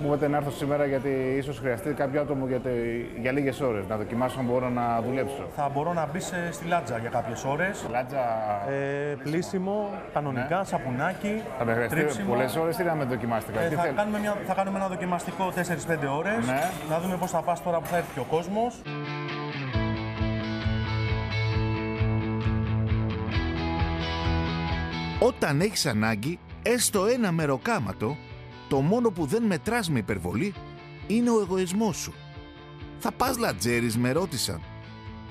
Μου είπατε να έρθω σήμερα γιατί ίσως χρειαστεί κάποιο άτομο για, τε, για λίγες ώρες να δοκιμάσω αν μπορώ να δουλέψω. Θα μπορώ να μπει στη λάτζα για κάποιες ώρες. Λάτζα. Ε, πλήσιμο, κανονικά, Ναι. σαπουνάκι. Θα με χρειαστεί τρίψιμο. πολλές ώρες ή να με δοκιμάσετε Ε, κάτι; θα, θέλ- κάνουμε μια, θα κάνουμε ένα δοκιμαστικό 4-5 ώρες. Ναι. Να δούμε πώς θα πας τώρα που θα έρθει και ο κόσμος. Όταν έχεις ανάγκη, έστω ένα μεροκάματο, το μόνο που δεν μετράς με υπερβολή είναι ο εγωισμός σου. Θα πας λατζέρις, με ρώτησαν.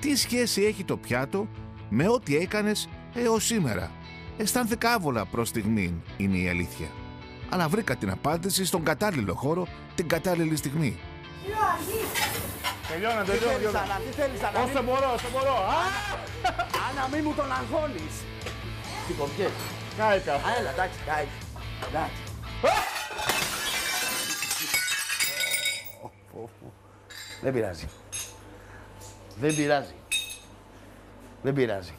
Τι σχέση έχει το πιάτο με ό,τι έκανες έως σήμερα; Αισθάνθηκα άβολα προς στιγμή, είναι η αλήθεια. Αλλά βρήκα την απάντηση στον κατάλληλο χώρο την κατάλληλη στιγμή. Τελειώνω, Τι τελειώνω. θέλεις, τελειώνω. Άννα, τι θέλεις, Άννα, Όσο μη- μπορώ, όσο μπορώ. Α! Άννα, μη μου τον αγχώνεις. Τι κοπιές. Κάηκα. Α, έλα, εντάξει, εντάξει. εντάξει. Δεν πειράζει. Δεν πειράζει. Δεν πειράζει.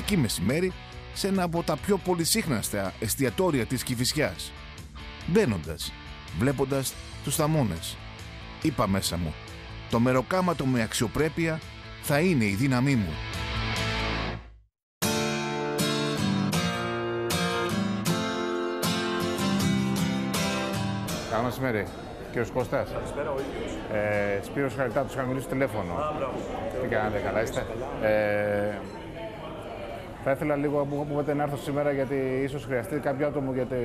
Κυριακή μεσημέρι σε ένα από τα πιο πολυσύχναστα εστιατόρια της Κηφισιάς. Μπαίνοντας, βλέποντας τους θαμώνες. Είπα μέσα μου, το μεροκάματο με αξιοπρέπεια θα είναι η δύναμή μου. Καλό μεσημέρι. Κύριος Κώστας. Καλησπέρα ο ίδιος. Ε, Σπύρος Χαριτά, τους είχα μιλήσει στο τηλέφωνο. Τι κάνετε, καλά είστε; Ε, θα ήθελα λίγο που μου είπατε να έρθω σήμερα γιατί ίσως χρειαστεί κάποιο άτομο για, τε,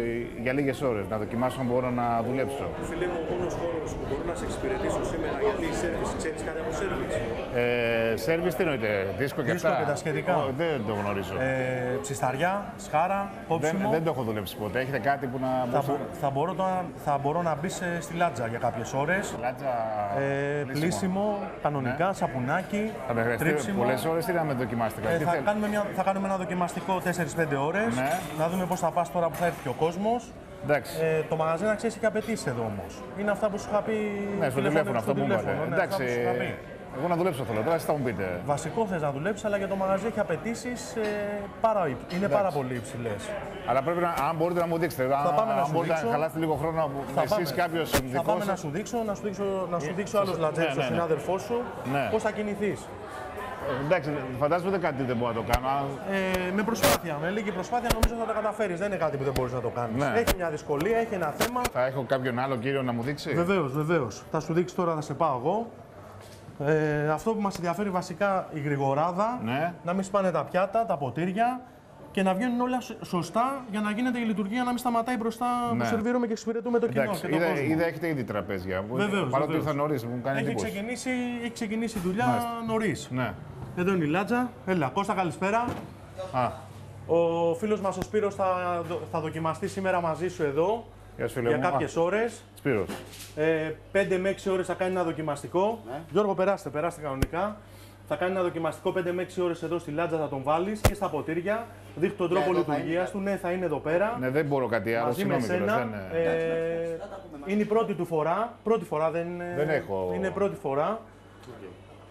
για λίγες ώρες να δοκιμάσω αν μπορώ να δουλέψω. Φίλε μου, ο μόνος χώρος που μπορώ να σε εξυπηρετήσω σήμερα γιατί η σερβις, ξέρεις κάτι από σερβις. Ε, Σέρβις τι εννοείται, δίσκο και Δίσκο αυτά; και τα σχετικά. Ω, δεν το γνωρίζω. Ε, ψισταριά, σχάρα, δεν, κόψιμο. δεν το έχω δουλέψει ποτέ. Έχετε κάτι που να θα, μπορούσα- μπο- θα, μπορώ, τώρα- θα μπορώ να μπει στη λάτζα για κάποιες ώρες. Λάτζα. Ε, πλήσιμο, κανονικά, σαπουνάκι, Ναι. Θα με χρειαστεί τρίψιμο. πολλές ώρες ή να με δοκιμάσετε κάτι; Ε, Τι θα, θέλ- κάνουμε μια, θα κάνουμε ένα δοκιμαστικό 4-5 ώρες. Ναι. Να δούμε πώς θα πας τώρα που θα έρθει και ο κόσμος. Εντάξει. Ε, το μαγαζί να ξέρεις έχει απαιτήσει εδώ όμως. Είναι αυτά που σου είχα πει. ναι, στο τηλέφωνο αυτό που μου είπατε. ναι, Εντάξει. αυτά που σου είχα πει. Εγώ να δουλέψω θέλω. Τώρα εσείς θα μου πείτε. Βασικό θες να δουλέψεις, αλλά και το μαγαζί έχει απαιτήσεις ε, πάρα, υψ- είναι πάρα πολύ υψηλές. Αλλά πρέπει να, αν μπορείτε να μου δείξετε. Αν, πάμε να αν σου μπορείτε δείξω. να χαλάσετε λίγο χρόνο εσείς κάποιος θα δικός πάμε να σας. σου δείξω, να σου δείξω, να σου Ε, δείξω άλλος ναι, λατζέρ, ναι, στον ναι. συνάδελφό σου, Ναι. πώς θα κινηθείς. Εντάξει, φαντάζομαι δεν κάτι δεν μπορώ να το κάνω. αν- Ε, με προσπάθεια, με λίγη προσπάθεια νομίζω θα τα καταφέρεις. Δεν είναι κάτι που δεν μπορείς να το κάνεις. Ναι. Έχει μια δυσκολία, έχει ένα θέμα. Θα έχω κάποιον άλλο κύριο να μου δείξει; Βεβαίως, βεβαίως. Θα σου δείξει τώρα, θα σε πάω εγώ. Ε, αυτό που μας ενδιαφέρει βασικά η γρηγοράδα. Ναι. Να μην σπάνε τα πιάτα, τα ποτήρια και να βγαίνουν όλα σ- σωστά για να γίνεται η λειτουργία να μην σταματάει μπροστά Ναι. που σερβίρουμε και εξυπηρετούμε το κοινό Εντάξει, και τον είδα, κόσμο. είδα έχετε ήδη τραπέζια. που- Βεβαίως, Παρότι βεβαίως. ήρθα νωρίς, μου κάνει Έχει εντύπωση. ξεκινήσει, έχει ξεκινήσει η δουλειά Μάλιστα. νωρίς. Ναι. Εδώ είναι η Λάτζα. Έλα, Κώστα, καλησπέρα. Α, Ο φίλος μας ο Σπύρος θα, δο- θα δοκιμαστεί σήμερα μαζί σου εδώ γεια σου φίλε για μου. κάποιες ώρες. Α, Σπύρος. Ε, 5 με 6 ώρες θα κάνει ένα δοκιμαστικό. Γιώργο, περάστε, περάστε κανονικά. Θα κάνει ένα δοκιμαστικό 5 με 6 ώρες εδώ στη Λάτζα, θα τον βάλεις και στα ποτήρια. Δείχνει τον τρόπο εδώ θα λειτουργίας του. Ναι, θα είναι εδώ πέρα. Ναι, δεν μπορώ κάτι άλλο. Μαζί με Συγγνώμη κιόλας, σένα. δεν, ε, Ε, είναι η πρώτη του φορά. Πρώτη φορά δεν, Δεν έχω. Είναι πρώτη φορά.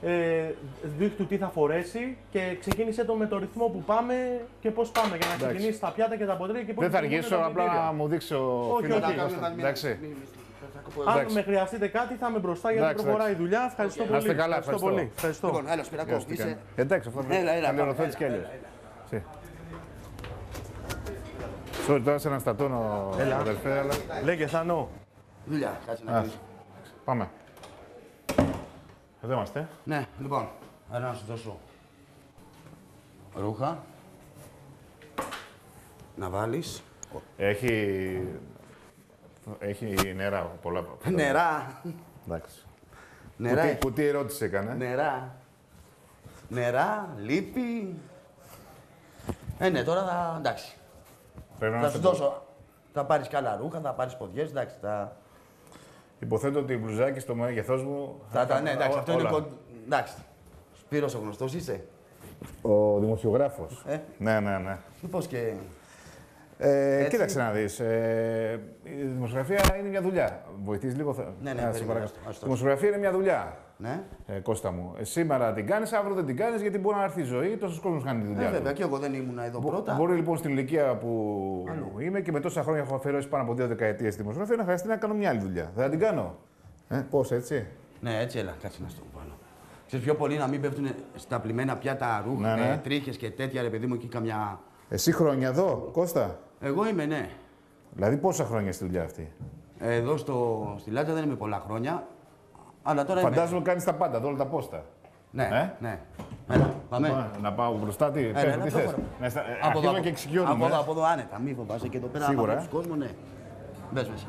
Ε, δείχνει του τι θα φορέσει και ξεκίνησε το με το ρυθμό που πάμε και πώς πάμε για να ξεκινήσει τα πιάτα και τα ποτήρια και πώς Δεν θα λειτουργούν αργήσω, τα απλά ποτήρια. να μου δείξει ο Όχι, φίλος όχι. του Κώστα. Εντάξει. Αν εντάξει. με χρειαστείτε κάτι, θα είμαι μπροστά γιατί Εντάξει, προχωράει η εντάξει. δουλειά. Ευχαριστώ Να πολύ. είστε καλά, ευχαριστώ ευχαριστώ. πολύ. Ευχαριστώ. Λοιπόν, έλα, Σπυρακό, Γεια σου, τι είσαι. κάνετε. Εντάξει, αυτό Έλα, έλα, θα λερωθώ πάμε, έτσι κι έλα, αλλιώς. Ση. Sorry, τώρα σε αναστατώνω, Έλα. αδερφέ, αλλά Λέγε Θανό. Δουλειά, κάτσε να Α, κλείσει. πάμε. Εδώ είμαστε. Ναι, λοιπόν, άρα να σου δώσω ρούχα. Να βάλεις. Έχει, έχει νερά, πολλά. Νερά. Εντάξει. Νερά. Κουτί, έχει. κουτί ερώτηση έκανε. Νερά. Νερά, λίπη. Ε, ναι, τώρα θα. εντάξει. Πρέπει να Θα είστε σου δώσω. Θα πάρεις και άλλα ρούχα, θα πάρεις ποδιές. Εντάξει, θα. Υποθέτω ότι η μπλουζάκι στο μέγεθός μου. Θα τα, ναι, εντάξει, αυτό είναι όλα. κοντ... Εντάξει. Σπύρος ο γνωστός είσαι. Ο δημοσιογράφος. Ε. Ναι, ναι, ναι. Μήπως και... Ε, Έτσι. κοίταξε να δεις. Ε, η δημοσιογραφία είναι μια δουλειά. Βοηθήσει λίγο. Θα... Ναι, ναι, Να, σε περίμενα, παρακαλώ. άστο, άστο. Η δημοσιογραφία είναι μια δουλειά. Ναι. Ε, Κώστα μου. Ε, σήμερα την κάνεις, αύριο δεν την κάνεις γιατί μπορεί να έρθει η ζωή. Τόσος κόσμος κάνει τη δουλειά. Ε, του. βέβαια, και εγώ δεν ήμουν εδώ πρώτα. Μπορεί λοιπόν στην ηλικία που είμαι και με τόσα χρόνια έχω αφιερώσει πάνω από δύο δεκαετίες στη δημοσιογραφία να χρειαστεί να κάνω μια άλλη δουλειά. Δεν θα την κάνω. Ε, Πώς έτσι; Ναι, έτσι έλα, κάτσε να στο πάνω. Ξέρεις πιο πολύ να μην πέφτουν στα πλημμένα πιάτα ρούχα, Ναι, ναι. ε, τρίχες και τέτοια, ρε παιδί μου, εκεί καμιά... Εσύ χρόνια εδώ, Κώστα; Εγώ είμαι, ναι. Δηλαδή πόσα χρόνια στη δουλειά αυτή; Εδώ στο, στη Λάτζα δεν είμαι πολλά χρόνια. Αλλά τώρα είμαι. Φαντάζομαι κάνεις τα πάντα, όλα τα πόστα. Ναι, Ε; ναι. Έλα, πάμε. Πάμε, Να πάω μπροστά, τι, Έλα, πες, έλα, τι πιο θες. χώρα. Να στα- ε, Από εδώ, αρχίζουμε από- και εξοικειώνουμε. Από εδώ, ε. από εδώ άνετα. Μη φοβάσαι και εδώ πέρα. Σίγουρα, Σίγουρα. ε. Του κόσμο, ναι. Μπες μέσα.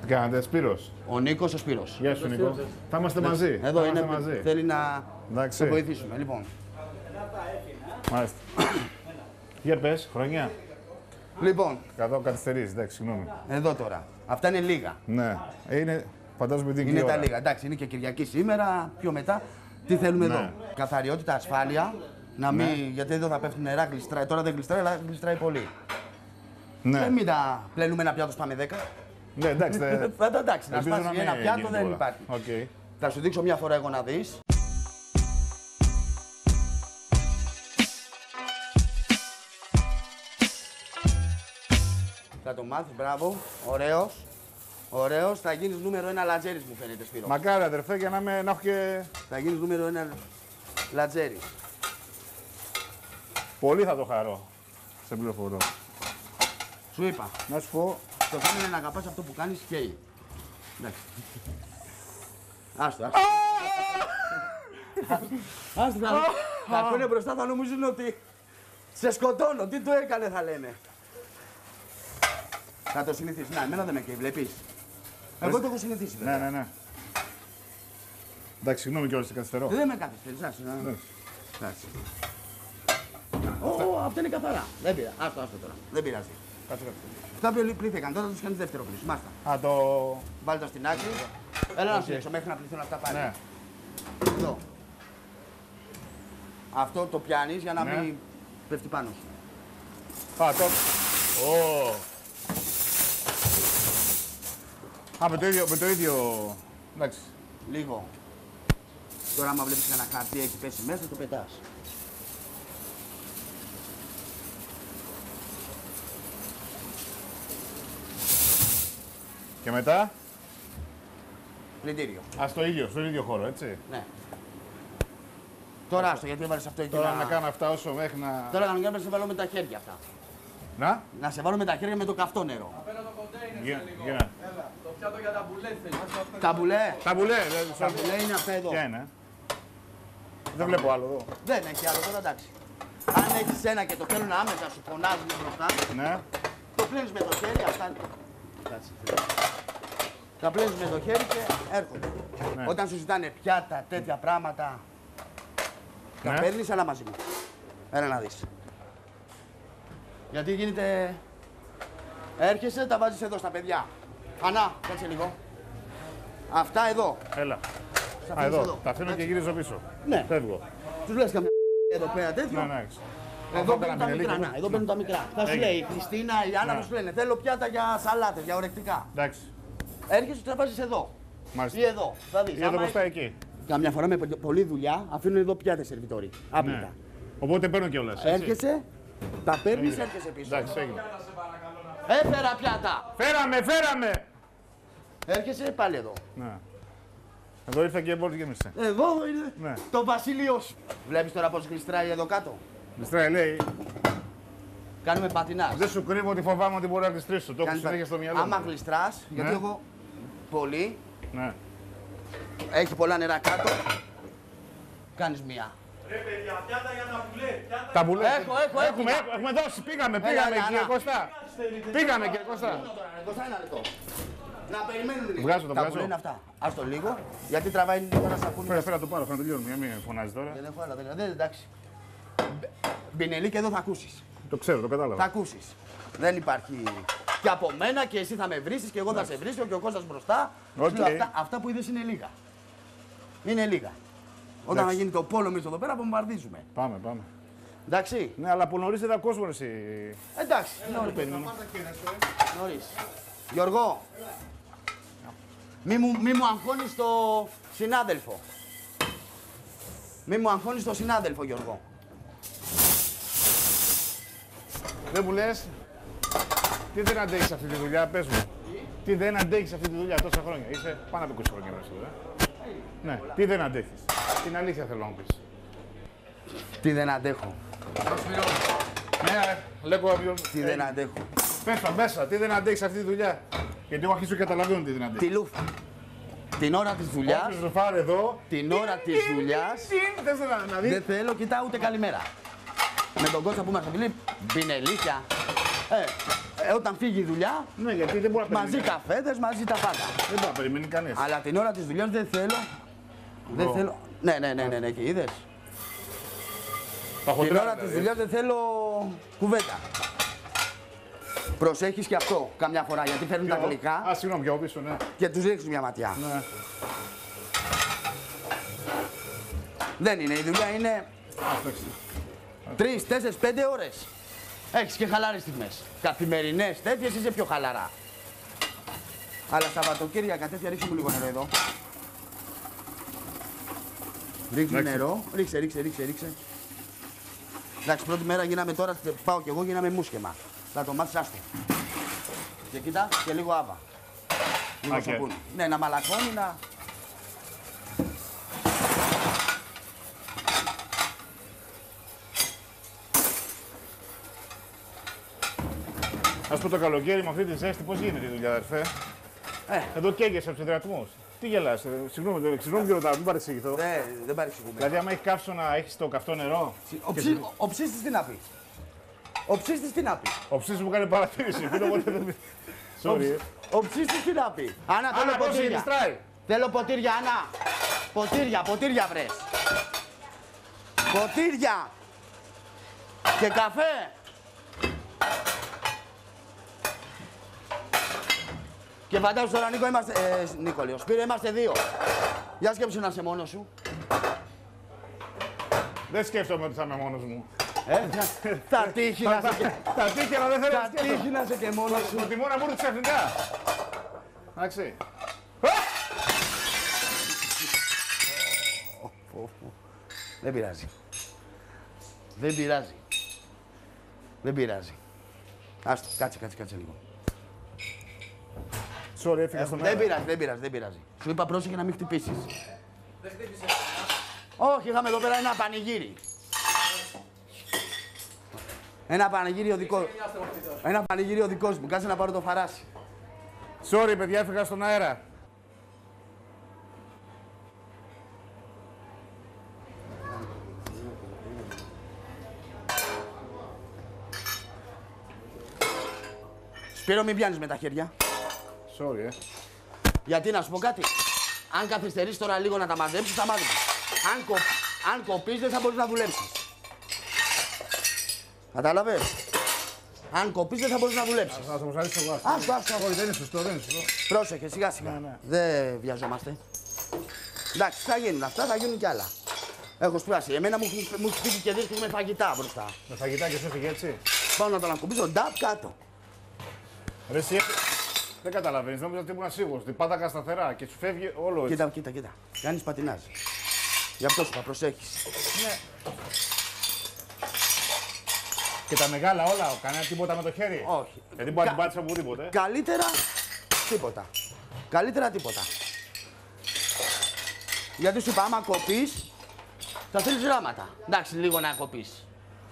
Τι κάνετε, Σπύρος; Ο Νίκος, ο Σπύρος. Γεια σου, Νίκο. Θα είμαστε μαζί. Εδώ θα είναι. είμαστε μαζί. Θέλει να Εντάξει. το βοηθήσουμε. Λοιπόν, Μάλιστα. Για πες, χρονιά. λοιπόν, Κάτω καθυστερείς, εντάξει, συγγνώμη. εδώ τώρα. Αυτά είναι λίγα. Ναι, Ε, είναι, φαντάζομαι την Είναι ώρα. τα λίγα. Εντάξει, είναι και Κυριακή σήμερα. Πιο μετά. Τι θέλουμε Ναι. εδώ; Καθαριότητα, ασφάλεια. Να μην, Γιατί εδώ θα πέφτουν νερά, γλιστράει. Τώρα δεν γλιστράει, αλλά γλιστράει πολύ. Ναι, Δεν μην τα πλένουμε ένα πιάτο, πάμε 10. ναι εντάξει. θε- Θα τα εντάξει, να ελπίζω σπάσει μην ένα πιάτο γίνει δεν τίποτα. υπάρχει. Οκ. Θα σου δείξω μια φορά εγώ να δεις. Θα το μάθεις, μπράβο. Ωραίος. Ωραίος. Θα γίνεις νούμερο ένα λατζέρης μου φαίνεται, Σπύρο. Μακάρι αδερφέ για να, με, να έχω και... Θα γίνεις νούμερο ένα λατζέρης. Πολύ θα το χαρώ. Σε πληροφορώ. Σου είπα. Να σου πω, Το θέμα είναι να αγαπάς αυτό που κάνεις και Εντάξει. Άστο, άστο. Άστο, θα, θα ακούνε μπροστά, θα νομίζουν ότι σε σκοτώνω. Τι του έκανε, θα λένε. Θα το συνηθίσει. Να, εμένα δεν με καίει, βλέπεις. Εγώ το έχω συνηθίσει, ναι, βέβαια. ναι, ναι. Εντάξει, συγγνώμη κιόλας, σε καθυστερώ. Δεν με καθυστερείς, άστο. να- Ναι. Εντάξει. Ω, αυτά είναι καθαρά. Δεν πειράζει. Άστο, άστο τώρα. Δεν πειράζει. Κάτσε, κάτσε. Αυτά πλη- πλήθηκαν, τώρα θα τους κάνεις δεύτερο πλήθος. Μάστα. Α, το... Βάλτε τα στην άκρη. Έλα να σου δείξω μέχρι να πληθούν αυτά πάλι. Ναι. Εδώ. Αυτό το πιάνεις για να Ναι. μην πέφτει πάνω σου. Α, το... Ω. Α, με το ίδιο, με το ίδιο... Εντάξει. Λίγο. Τώρα άμα βλέπεις ένα χαρτί έχει πέσει μέσα, το πετάς. Και μετά, Πλυντήριο. ας, στο ίδιο, στο ίδιο χώρο, έτσι. Ναι. Τώρα άστο, γιατί έβαλες αυτό εκεί Τώρα να... να κάνω αυτά όσο μέχρι να... Τώρα κανονικά πρέπει να σε βάλω με τα χέρια αυτά. Να, Να σε βάλω με τα χέρια με το καυτό νερό. για, για. Τα μπουλέ. Τα μπουλέ, δεν Τα ξέρω. μπουλέ είναι αυτά εδώ. Ποια είναι. Δεν βλέπω άλλο εδώ. Δεν έχει άλλο τώρα, εντάξει. Αν έχεις ένα και το θέλουν άμεσα, σου φωνάζουν μπροστά, Ναι. το πλένεις με το χέρι, αυτά είναι. Κάτσε. Τα πλένεις με το χέρι και έρχονται. Ναι. Όταν σου ζητάνε πιάτα, τέτοια πράγματα, τα Ναι. παίρνεις, αλλά μαζί μου. Έλα να δεις. Γιατί γίνεται... Έρχεσαι, τα βάζεις εδώ στα παιδιά. Ανά, κάτσε λίγο. Αυτά εδώ. Έλα. Τα Α, αφήνεις εδώ. Τα αφήνω και Εντάξει. γυρίζω πίσω. Ναι. Φεύγω. Τους λες καμιά εδώ πέρα τέτοιο. Ναι, ναι. Εδώ Αυτό παίρνουν τα ήταν μικρά. λίγο. Να, εδώ παίρνουν τα μικρά. Θα σου Έγινε. λέει η Χριστίνα, η Άννα Ναι. μου σου λένε Θέλω πιάτα για σαλάτε, για ορεκτικά. Εντάξει. Έρχεσαι, του τα βάζεις εδώ. Μάλιστα. Ή εδώ. Θα δεις. Ή εδώ μπροστά εκεί. Καμιά φορά με πο- πολλή δουλειά αφήνουν εδώ πιάτες σερβιτόροι. Άπλυτα. Ναι. Οπότε παίρνω κιόλας. Έρχεσαι, τα παίρνεις, Έγινε. έρχεσαι πίσω. Εντάξει, έγινε. Έφερα πιάτα. Φέραμε, φέραμε! Έρχεσαι πάλι εδώ. Ναι. Εδώ ήρθα και μόλι γέμισε. Εδώ είναι Ναι. το βασίλειό σου. Βλέπεις τώρα πώς γλιστράει εδώ κάτω; Μιστράει, λέει, Κάνουμε πατινάς. δεν σου κρύβω ότι φοβάμαι ότι μπορεί να γλιστρήσω. Το έχω συνέχεια στο μυαλό Άμα μου. γλιστρά, γιατί Ναι. εγώ πολύ, Ναι. έχει πολλά νερά κάτω, κάνεις μία. Τα μπουλέ. Έχω, έχω, έχουμε, έτοιμα. έχουμε δώσει, πήγαμε, Έλα, πήγαμε έλα, κύριε Ανά. Κώστα. Πήγαμε κύριε Κώστα. Κοστά ένα λεπτό. Να περιμένουν λίγο. Βγάζω, το Τα βγάζω. που είναι αυτά. Ας το λίγο, γιατί τραβάει λίγο να σακούνι. Φέρα, φέρα το πάρω, θα τελειώνουμε, για μην φωνάζει τώρα. Δεν έχω άλλα, δεν δεν- εντάξει. Μπ- Μπινελί και εδώ θα ακούσεις. Το ξέρω, το Θα κατάλαβα. ακούσεις. Δεν υπάρχει Και από μένα και εσύ θα με βρει και εγώ θα σε βρίσω και ο Κώστας μπροστά. Οκ. Σου λέω, Αυτά, αυτά που είδες είναι λίγα. Είναι λίγα. Όταν θα Εντάξει. γίνει το πόλο εμείς εδώ πέρα, βομβαρδίζουμε. Πάμε, πάμε. Εντάξει. Ναι, αλλά από νωρίς είδα κόσμο εσύ. Εντάξει. Νωρίς. Νωρίς. Γιώργο, μη μου, μη μου αγχώνεις το συνάδελφο. Μη μου αγχώνεις το συνάδελφο, Γιώργο. Δεν μου λες, τι δεν αντέχεις αυτή τη δουλειά, πες μου. Τι δεν αντέχεις αυτή τη δουλειά τόσα χρόνια. Είσαι πάνω από 20 χρόνια μέσα στη δουλειά. Ναι, τι δεν αντέχεις. Την αλήθεια θέλω να μου πεις. Τι δεν αντέχω. Ναι, λέγω πιο... Τι δεν αντέχω. Πες τα μέσα, τι δεν αντέχεις αυτή τη δουλειά. Γιατί εγώ αρχίζω και καταλαβαίνω τι δεν αντέχεις. Τη λούφα. Την ώρα της δουλειάς, Όποιος το φάρει εδώ, την ώρα της δουλειάς, τι θες να, να δεν δεις. θέλω, κοιτά ούτε καλημέρα. Με τον Κώστα που είμαστε φίλοι, μπινελίκια. Ε, ε, όταν φύγει η δουλειά, Ναι, γιατί δεν μπορεί να μαζί περιμένει. καφέδες, μαζί τα πάντα. Δεν μπορεί να περιμένει κανείς. Αλλά την ώρα της δουλειάς δεν θέλω. Δεν θέλω. Ναι, ναι, ναι, ναι, ναι, και είδες. Τα Την χοντρά, ώρα της δηλαδή. δουλειάς δεν θέλω κουβέντα. Προσέχεις και αυτό καμιά φορά γιατί φέρνουν τα Ποιο; γλυκά Α, συγγνώμη, πιο πίσω, ναι. και τους ρίχνεις μια ματιά. ναι. Δεν είναι. Η δουλειά είναι Α, εντάξει. τρεις, τέσσερις, πέντε ώρες. Έχεις και χαλάρες στιγμές. Καθημερινές τέτοιες είσαι πιο χαλαρά. Αλλά Σαββατοκύριακα τέτοια ρίξε μου λίγο νερό εδώ. Ρίξε Εντάξει. νερό. Ρίξε, ρίξε, ρίξε, ρίξε. Εντάξει, πρώτη μέρα γίναμε τώρα, πάω κι εγώ, γίναμε μουσκεμα. Θα το μάθεις άστο. Και κοίτα, και λίγο άβα. Λίγο Α, και- σαπούνι. Ναι, να μαλακώνει, να... Α πούμε το καλοκαίρι με αυτή τη ζέστη, πώς γίνεται η δουλειά, αδερφέ; Ε. Εδώ καίγεσαι από τους υδρατμού. Τι γελάς, ε, συγγνώμη, δεν- συγγνώμη και ρωτάω, μην παρεξηγηθώ. Δεν, δεν παρεξηγούμε. Δηλαδή, άμα έχεις κάψω να έχεις το καυτό νερό. Ο, ψή, ο ψίστης τι να πει; Ο ψίστης τι να πει; Ο ψής μου κάνει παρατήρηση. Πίνω ποτέ δεν. Sorry. ε. Ο ψίστης τι να πει; Άννα, θέλω Άνα, πώς ποτήρια. γλιστράει. Θέλω ποτήρια, Άννα. Ποτήρια, ποτήρια βρες. Ποτήρια. Και καφέ. Και φαντάζομαι τώρα, Νίκο, είμαστε... Ε, Νίκο, λέω, Σπύρο, είμαστε δύο. Για σκέψου να είσαι μόνος σου. Δεν σκέφτομαι ότι θα είμαι μόνος μου. Ε, θα τύχει να είσαι και... Τα τύχη, αλλά δεν θέλω να Θα σκέφτομαι. τύχει να είσαι και μόνος σου. Προτιμώ να μου έρθει ξαφνικά. Εντάξει. Δεν πειράζει. Δεν πειράζει. Δεν πειράζει. Άστο, κάτσε, κάτσε, κάτσε λίγο. Sorry, έφυγα στον Δεν αέρα. πειράζει, δεν πειράζει, δεν πειράζει. Σου είπα πρόσεχε να μην χτυπήσεις. Δεν χτύπησε. Όχι, είχαμε εδώ πέρα ένα πανηγύρι. Ένα πανηγύριο δικό Ένα πανηγύριο δικός μου. Κάτσε να πάρω το φαράσι. Sorry, παιδιά, έφυγα στον αέρα. Σπύρο, μην πιάνεις με τα χέρια. Sorry, ε. Γιατί να σου πω κάτι. Αν καθυστερήσει τώρα λίγο να τα μαζέψεις, θα μάθεις. Αν, κο... αν κοπείς, δεν θα μπορείς να δουλέψεις. Κατάλαβες; Αν κοπείς, δεν θα μπορείς να δουλέψεις. Να το προσαρρίσω εγώ. Άστο, άστο. Όχι, δεν είναι σωστό, δεν είναι σωστό. Πρόσεχε, σιγά σιγά. Ναι, ναι. Δεν βιαζόμαστε. Εντάξει, θα γίνουν αυτά, θα γίνουν κι άλλα. Έχω σπάσει. Εμένα μου, έχει- μου έχει φύγει και δίσκο με φαγητά μπροστά. Με φαγητά και σου έφυγε έτσι. Πάω να τον ακουμπήσω, νταπ κάτω. Ρε, εσύ, δεν καταλαβαίνεις, νόμιζα ότι ήμουν σίγουρος. Ότι πάταγα σταθερά και σου φεύγει όλο έτσι. Κοίτα, κοίτα, κοίτα. Κάνεις πατινάζ. Γι' αυτό σου είπα, προσέχεις. Και τα μεγάλα όλα, κανένα τίποτα με το χέρι. Όχι. Γιατί μπορεί να Κα- την πάτησα από οπουδήποτε. Καλύτερα τίποτα. Καλύτερα τίποτα. Γιατί σου είπα, άμα κοπείς, θα θέλεις ράματα. Εντάξει, λίγο να κοπείς.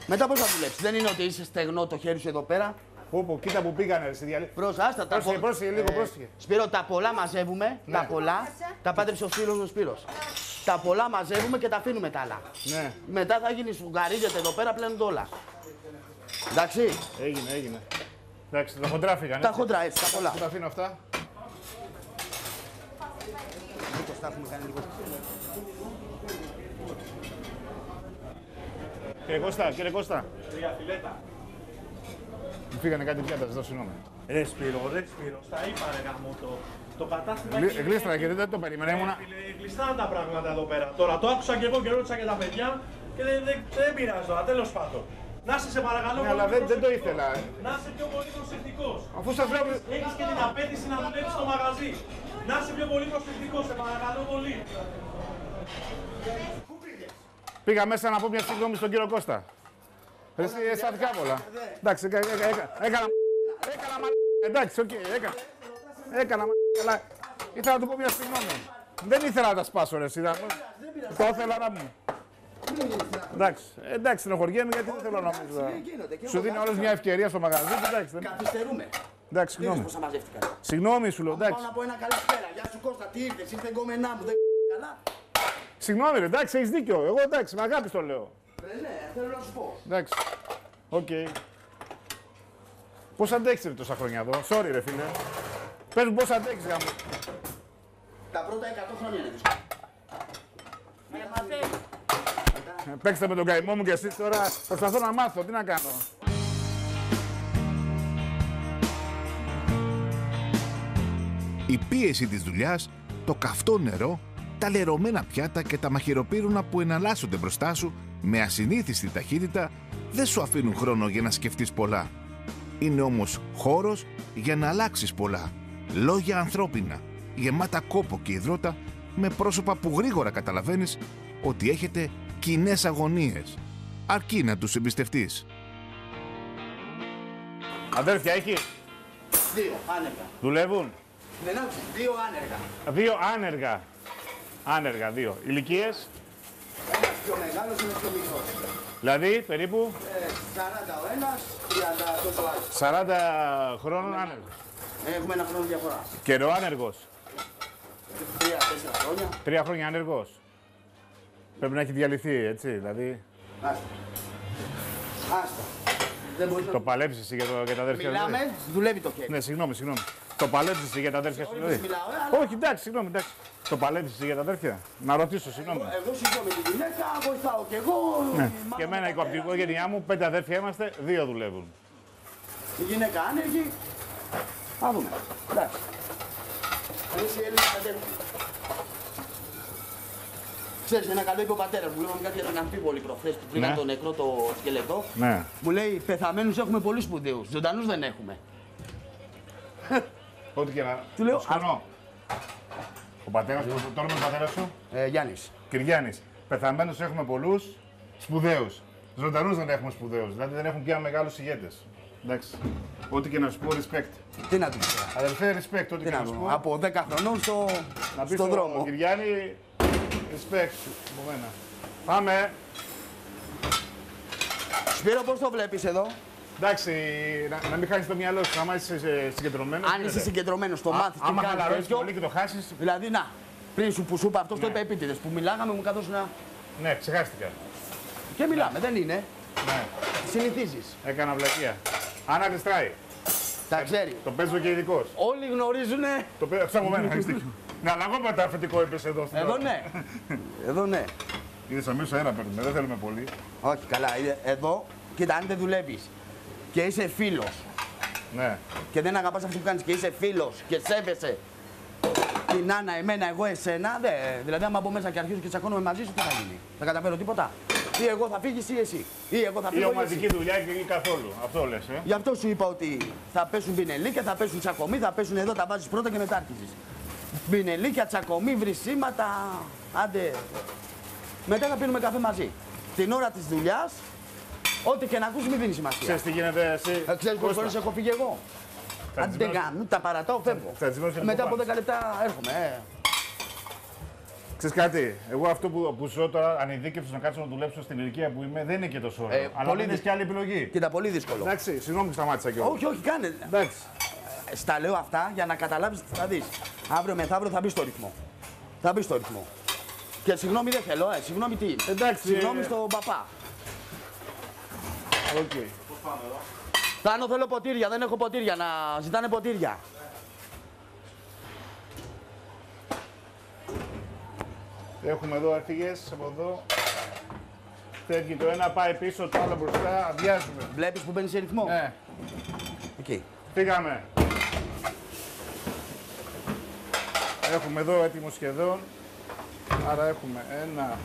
Μετά πώς θα δουλέψεις; Δεν είναι ότι είσαι στεγνό το χέρι σου εδώ πέρα; Πω, πω, κοίτα που πήγανε, ρε, στη διαλύ... Πρόσεχε, άστα τα Πρόσεχε, πο- πρόσεχε, λίγο, πρόσεχε. Σπύρο, τα πολλά μαζεύουμε. Ναι. Τα πολλά. Τα πάντρεψε ο Σπύρος ο Σπύρος. Τα πολλά μαζεύουμε και τα αφήνουμε τα άλλα. Ναι, Μετά θα γίνει σουγκαρίζεται εδώ πέρα πλένουν όλα. Εντάξει, έγινε, έγινε. Εντάξει, τα χοντρά φύγανε. τα έτσι. χοντρά έτσι, τα πολλά. Πού τα αφήνω αυτά; Μήπως τα έχουμε κάνει λίγο. Κύριε Κώστα, κύριε Κώστα. Μου φύγανε κάτι πιάτα, ζητώ συγγνώμη. Ρε Σπύρο, ρε Σπύρο, στα είπα ρε γάμο το. Το κατάστημα Γλί- έχει- Γλίστρα και δεν το περίμενα. Ήμουνα... Φίλε, Κλειστά τα πράγματα εδώ πέρα. Τώρα το άκουσα και εγώ και ρώτησα και τα παιδιά και δεν, δεν, δεν πειράζει τώρα, τέλος πάντων. Να είσαι σε παρακαλώ. Ναι, πολύ αλλά δεν- δεν το προσεκτικός. ήθελα. Να είσαι πιο πολύ προσεκτικός. Αφού σας λέω... Έχεις και την απέτηση να δουλεύει στο μαγαζί. Να είσαι πιο πολύ προσεκτικός, σε παρακαλώ πολύ. Πήγα μέσα να πω μια συγγνώμη στον κύριο Κώστα. Ρε, Εσύ αισθάνθηκα πολλά. Εντάξει, έκα- έκα- έκα- έκανα. Έκανα μα. Εντάξει, οκ, έκανα. Έκανα μα. Αλλά ήθελα να του πω μια συγγνώμη. Δεν ήθελα να τα σπάσω, ρε. Είδα. Το ήθελα να μου. Εντάξει, εντάξει, στενοχωριέμαι γιατί δεν θέλω να νομίζω. γίνονται. Και Σου εγώ δίνει κάθισα. όλο μια ευκαιρία στο μαγαζί. Εντάξει, δεν- Καθυστερούμε. εντάξει, Είδες συγγνώμη. πόσα μαζεύτηκαν. Συγγνώμη σου λέω, Πάω εντάξει. να πω ένα καλησπέρα. Γεια σου Κώστα, τι ήρθες, ήρθε η γκόμενά μου, δεν καλά. Συγγνώμη, ρε, εντάξει, έχεις δίκιο. Εγώ εντάξει, με αγάπη το λέω. Ρε ναι, θέλω να σου πω. Εντάξει. Οκ. Πώς αντέξεις ρε, τόσα χρόνια εδώ; Sorry ρε φίλε. Πες μου πώς αντέξεις γάμο. Τα πρώτα 100 χρόνια είναι δύσκολα. Ε, Παίξτε με τον καημό μου και εσείς τώρα. Προσπαθώ να μάθω. Τι να κάνω; Η πίεση της δουλειάς, το καυτό νερό, τα λερωμένα πιάτα και τα μαχαιροπύρουνα που εναλλάσσονται μπροστά σου με ασυνήθιστη ταχύτητα δεν σου αφήνουν χρόνο για να σκεφτείς πολλά. Είναι όμως χώρος για να αλλάξεις πολλά. Λόγια ανθρώπινα, γεμάτα κόπο και υδρότα, με πρόσωπα που γρήγορα καταλαβαίνεις ότι έχετε κοινέ αγωνίες. Αρκεί να τους εμπιστευτείς. Αδέρφια έχει; Δύο, άνεργα. Δουλεύουν; Δεν άκουσα, δύο άνεργα. Δύο άνεργα. Άνεργα δύο. Ηλικίες; Ένας πιο μεγάλος, ένας πιο μικρός. Δηλαδή περίπου; Ε, 40 ο ένας, 30 τόσο άλλος. 40 χρόνων άνεργος. Έχουμε ένα χρόνο διαφορά. Καιρό άνεργος; Τρία-τέσσερα χρόνια. Τρία χρόνια άνεργος. Πρέπει να έχει διαλυθεί, έτσι. Δηλαδή Άστα. Άστα. Δεν μπορείς να... το παλέψεις εσύ για, το, για τα αδέρφια. δηλαδή. Μιλάμε, δουλεύει το χέρι. Ναι, συγγνώμη, συγγνώμη. Το παλέψεις εσύ για τα αδέρφια σου. Όχι, δηλαδή. δεν μιλάω, ε, αλλά- Όχι, εντάξει, συγγνώμη, εντάξει. Το παλέψεις εσύ για τα αδέρφια. Να ρωτήσω, συγγνώμη. Εγώ συζητώ με τη γυναίκα, βοηθάω κι εγώ. η Ναι. μάνα Και εμένα μου, η από την οικογένειά μου, πέντε αδέρφια είμαστε, δύο δουλεύουν. Η γυναίκα άνεργη. Θα δούμε. Εντάξει. Εμείς οι Έλληνες κατέβουμε. Ξέρεις, ένα καλό είπε ο πατέρας μου, λέγαμε κάτι για την αμφίβολη προχθές που πήγαν Ναι. το νεκρό το σκελετό. Ναι. Μου λέει, πεθαμένους έχουμε πολύ σπουδαίους, ζωντανούς δεν έχουμε. Ό,τι και να. Του λέω, Το σκονό. Ο πατέρας, το το όνομα του πατέρα σου, Ε, Γιάννης. Κυριάννης. Πεθαμένους έχουμε πολλούς, σπουδαίους. Ζωντανούς δεν έχουμε σπουδαίους, δηλαδή δεν έχουν πια μεγάλους ηγέτες. Εντάξει. Ό,τι και να σου πω, respect. Τι να του πω. Αδερφέ, respect, ό,τι Τι και να να σου του πω. πω. Από 10 χρονών στο, Να πεις στον στον δρόμο. Κυριάννη, respect από μένα. Πάμε. Σπύρο, πώς το βλέπεις εδώ; Εντάξει, να, να μην χάνεις το μυαλό σου, άμα είσαι ε, συγκεντρωμένος. Αν είσαι γίνεται. συγκεντρωμένος στο Α- μάθεις και Άμα κάνεις χαλαρώσεις τέτοιο. πολύ και το χάσεις, Δηλαδή, να, πριν σου που σου είπα αυτό το Ναι. είπε επίτηδες που μιλάγαμε μου καθώς να... ναι, ξεχάστηκα. Και μιλάμε, δεν είναι. Ναι, Συνηθίζεις. έκανα βλακεία. Άννα γλιστράει. Τα ξέρει. Το παίζω και ειδικός. Όλοι γνωρίζουνε. Το παίζω, αυτό από μένα, έχεις δίκιο. Ναι, αλλά εγώ μετά αφεντικό είπες εδώ. στην Εδώ ώρα. ναι. Εδώ ναι. Είδες αμέσως ένα παίρνουμε, δεν θέλουμε πολύ. Όχι, καλά. ε, Εδώ, κοίτα, αν δεν δουλεύεις και είσαι φίλος Ναι. και δεν αγαπάς αυτό που κάνεις και είσαι φίλος και σέβεσαι την Άννα, εμένα, εγώ, εσένα, δε, δηλαδή άμα μπω μέσα και αρχίζω και τσακώνομαι μαζί σου, τι θα γίνει; Θα καταφέρω τίποτα; Ή εγώ θα φύγεις ή εσύ; Ή εγώ θα Ή φύγω ή ομαδική εσύ; δουλειά και ή καθόλου. Αυτό λες, ε. Γι' αυτό σου είπα ότι θα πέσουν πινελίκια, θα πέσουν τσακωμοί, θα πέσουν εδώ, τα βάζεις πρώτα και μετά αρχίζεις. Πινελίκια, τσακωμοί, βρυσίματα, άντε. Μετά θα πίνουμε καφέ μαζί. Την ώρα της δουλειάς, ό,τι και να ακούσει μην δίνεις σημασία. Ξέρεις τι γίνεται εσύ; Ε, Ξέρεις πόσες Κώστα. φορές έχω φύγει εγώ; Άντε Τσατισμένος. γάμου, τα παρατάω, φεύγω. Τσατισμένος είναι Μετά από κοπάς. 10 λεπτά έρχομαι. Ε. Ξέρεις κάτι, εγώ αυτό που, που ζω τώρα, ανειδίκευτος να κάτσω να δουλέψω στην ηλικία που είμαι, δεν είναι και τόσο ωραίο. Ε, Αλλά πολύ δεν έχεις δυ- και άλλη επιλογή. Κοίτα, πολύ δύσκολο. Εντάξει, συγγνώμη που σταμάτησα κιόλας. Όχι, όχι, κάνε. Εντάξει. Ε, Στα λέω αυτά για να καταλάβεις τι θα δεις. Αύριο μεθαύριο θα μπει στο ρυθμό. Θα μπει στο ρυθμό. Και συγγνώμη δεν θέλω, ε. Συγγνώμη τι. Εντάξει, Συγγνώμη ε, στον παπά. Οκ. Θάνο θέλω ποτήρια, δεν έχω ποτήρια, να ζητάνε ποτήρια. Έχουμε εδώ έφυγες από εδώ. Φεύγει το ένα, πάει πίσω, το άλλο μπροστά, αδειάζουμε. Βλέπεις που μπαίνει σε ρυθμό; Ναι. Εκεί. Φύγαμε. Έχουμε εδώ έτοιμο σχεδόν. Άρα έχουμε ένα,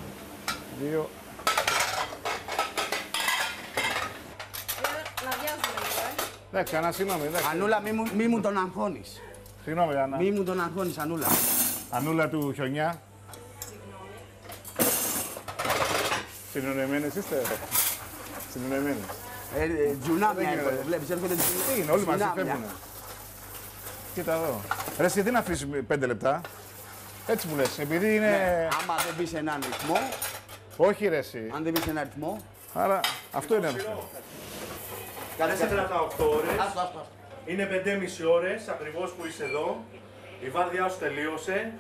δύο, Να βιάζουμε λίγο, ε. Εντάξει, Ανά, συγγνώμη. εντάξει. Ανούλα, μη μου, μη μου τον αγχώνεις. Συγγνώμη, Ανά. Μη μου τον αγχώνεις, Ανούλα. Ανούλα του χιονιά. Συνονεμένες είστε. Συνονεμένες. Ε, ε, τζουνάμια Δεν έρχονται. γίνεται. Βλέπεις, έρχονται τζουνάμια. Τι είναι, όλοι μαζί Τζουνάμια. φεύγουν. Κοίτα εδώ. Ρε, εσύ γιατί να αφήσεις πέντε λεπτά; Έτσι μου λες, επειδή είναι... Ναι, άμα δεν μπει σε έναν ρυθμό, Όχι ρε εσύ. αν δεν μπει σε έναν ρυθμό. Άρα αυτό είναι. Δεν σε κρατάω 8 ώρες. Άστο, άστο. άστο. Είναι 5,5 ώρες ακριβώς που είσαι εδώ. Η βάρδιά σου τελείωσε.